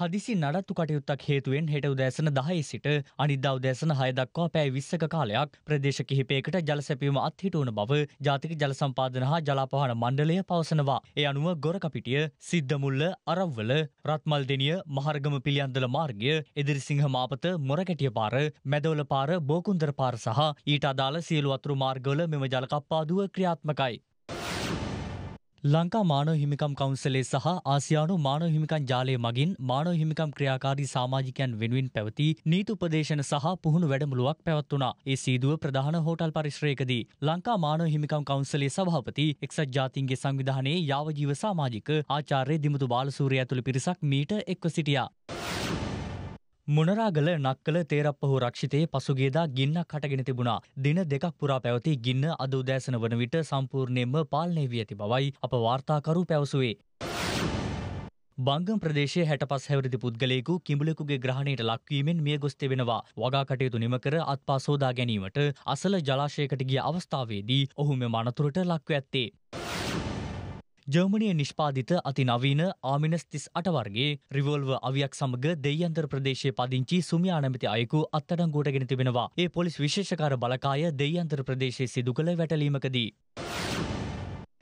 හදිසි නඩත්තු කටයුත්තක් හේතුවෙන් හෙට උදෑසන දහයි සිට අනිද්දා උදෑසන හය දක්වා පැය විස්සක කාලයක් ප්‍රදේශ කිහිපයකට ජල සැපීම අත්හිටුවන බව ජාතික ජල සම්පාදන හා ජලාපහන මණ්ඩලය පවසනවා. ඒ අනුව ගොරකපිටිය, සිද්ධමුල්ල, අරව්වල, රත්මල්දෙනිය, මහර්ගම පිළියන්දල මාර්ගය, එදිරිසිංහ මාපත, මොරකැටිය පාර, මැදවල පාර, බෝකුන්දර පාර සහ ඊට අදාළ සියලු අතුරු මාර්ගවල මෙම ජලකප්පාදුව ක්‍රියාත්මකයි. ලංකා මානව හිමිකම් කවුන්සලේ සහ ආසියානු මානව හිමිකම් ජාලය මගින් මානව හිමිකම් ක්‍රියාකාරී සමාජිකයන් වෙනුවෙන් පැවති නීති උපදේශන සහ පුහුණු වැඩමුළුවක් පැවැත්වුණා. ඒ සීදුව ප්‍රධාන හෝටල් පරිශ්‍රයකදී ලංකා මානව හිමිකම් කවුන්සලේ සභාපති එක්සත් ජාතීන්ගේ සංවිධානයේ යාවජීව සමාජික ආචාර්ය දිමුතු බාලසූරිය ඇතුළු පිරිසක් මීට එක්ව සිටියා. මොනරාගල නක්කල තේරප්පහු රක්ෂිතයේ පසුගේදා ගින්නක් හටගෙන තිබුණා. දින දෙකක් පුරා පැවති ගින්න අද උදෑසන වන විට සම්පූර්ණයෙන්ම පාලනය වී ඇති බවයි අප වාර්තාකරු පැවසුවේ. බංගම් ප්‍රදේශයේ හැට පස් හැවරිදි පුද්ගලයෙකු කිඹුලෙකුගේ ග්‍රහණයට ලක්වීමෙන් මිය ගොස් තිබෙනවා. වගා කටයුතු නිමකර අත්පා සෝදා ගැනීමට අසල ජලාශයකට ගිය අවස්ථාවේදී ඔහු මෙම අනතුරට ලක්ව ඇත්තේ. ජර්මණය නිෂ්පාදිත අති නවීන ආමිනස් තිස් අටවර්ගේ රිවෝල්ව අවියක් සමග දෙයන්තර ප්‍රදේශය පදිංචි සුමියා නැමති අයකු අත්තඩංගුවට ගෙන තිබෙනවා. ඒ පොලිස් විශේෂකාර බලකාය දෙයන්තර ප්‍රදේශය සිදු කළ වැටලීමකදී.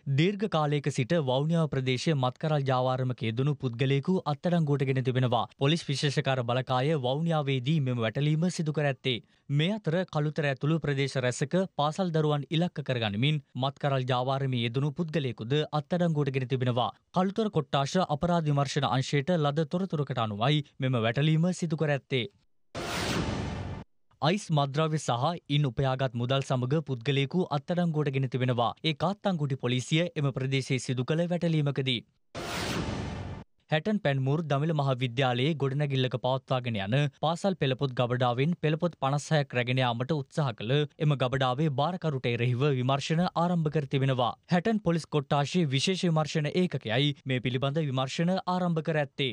දීර්ඝ කාලයක සිට වෞනියාව ප්‍රදේශය මත්කරල් ජාවාරමක යෙදුණු පුද්ගලයෙකු අත්අඩංගුවට ගෙන තිබෙනවා. පොලිස් විශේෂකාර බලකාය වෞනියාවේදී මෙම වැටලීම සිදු කර ඇත්තේ. මේ අතර කළුතර ඇතුළු ප්‍රදේශ රැසක පාසල් දරුවන් ඉලක්ක කරගනිමින් මත්කරල් ජාවාරමේ යෙදුණු පුද්ගලයෙකුද අත්අඩංගුවට ගෙන තිබෙනවා. කළුතර කොට්ටාශ අපරාධ විමර්ශන අංශයට ලද තොරතුරකට අනුවයි මෙම වැටලීම සිදු කර ඇත්තේ. අයිස් මද්‍රව්‍ය සහ ඉන් උපයාගත් මුදල් සමග පුද්ගලයෙකු අත්අඩංගුවට ගෙන තිබෙනවා. ඒ කාත්තංගුටි පොලිසිය එම ප්‍රදේශයේ සිදු කළ වැටලීමකදී. හැටන් පැන්මුර් දමිල මහාවිද්‍යාලයේ ගොඩනැගිල්ලක පවත්වාගෙන යන පාසල් පෙළපොත් ගබඩාවෙන් පෙළපොත් පනස්සයක් රැගෙන යාමට උත්සාහ කළ එම ගබඩාවේ බාරකරුට එරෙහිව විමර්ශන ආරම්භ කර තිබෙනවා. හැටන් පොලිස් කොට්ටාශයේ විශේෂ විමර්ශන ඒකකයයි මේ පිළිබඳ විමර්ශන ආරම්භ කර ඇත්තේ.